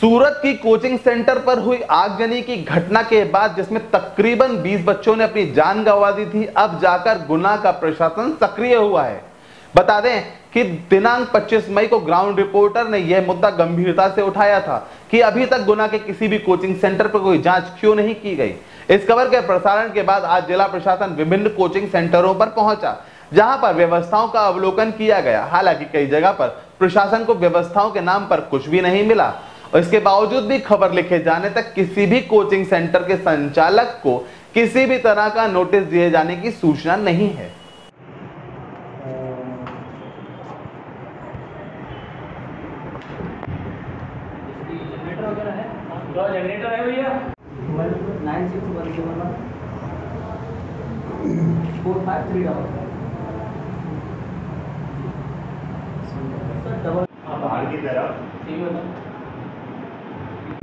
सूरत की coaching centre पर हुई आगजनी की घटना के बाद, जिसमें तकरीबन 20 बच्चों ने अपनी जान गंवा दी थी, अब जाकर गुना का प्रशासन सक्रिय हुआ है। बता दें कि दिनांक 25 मई को ग्राउंड रिपोर्टर ने यह मुद्दा गंभीरता से उठाया था कि अभी तक गुना के किसी भी कोचिंग सेंटर पर कोई जाँच क्यों नहीं की गई। इस खबर के प्रसारण के बाद आज जिला प्रशासन विभिन्न कोचिंग सेंटरों पर पहुँचा, जहाँ पर व्यवस्थाओं का अवलोकन किया गया। हालाँकि कई जगह पर प्रशासन को व्यवस्थाओं के नाम पर कुछ भी नहीं मिला। और इसके बावजूद भी खबर लिखे जाने तक किसी भी कोचिंग सेंटर के संचालक को किसी भी तरह का नोटिस दिए जाने की सूचना नहीं है। जनरेटर है भैया बाहर की तरफ़।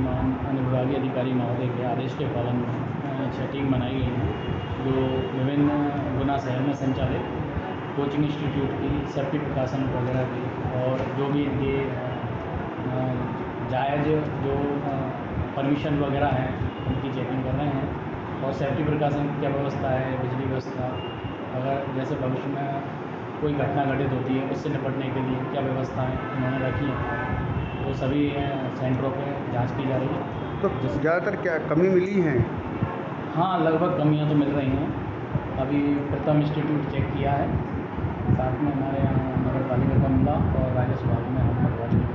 ठीक मान अनुविभागीय अधिकारी महोदय के आदेश के पालन में छह टीम बनाई गई है। जो विभिन्न गुना शहर में संचालित कोचिंग इंस्टीट्यूट की सेफ्टी प्रकाशन वगैरह की और जो भी इनके जायज़ जो परमिशन वगैरह हैं, उनकी चेकिंग कर रहे हैं। और सेफ्टी प्रकाशन की क्या व्यवस्था है, बिजली व्यवस्था, अगर जैसे भविष्य में कोई घटना घटित होती है, उससे निपटने के लिए क्या व्यवस्थाएँ उन्होंने रखी हैं? वो सभी सेंटरों पे जाँच की जा रही है। तो ज़्यादातर क्या कमी मिली है? हाँ लगभग कमियाँ तो मिल रही हैं। अभी प्रथम इंस्टीट्यूट चेक किया है। साथ में हमारे यहाँ नगर पालिका का अमला और राजस्व विभाग में हम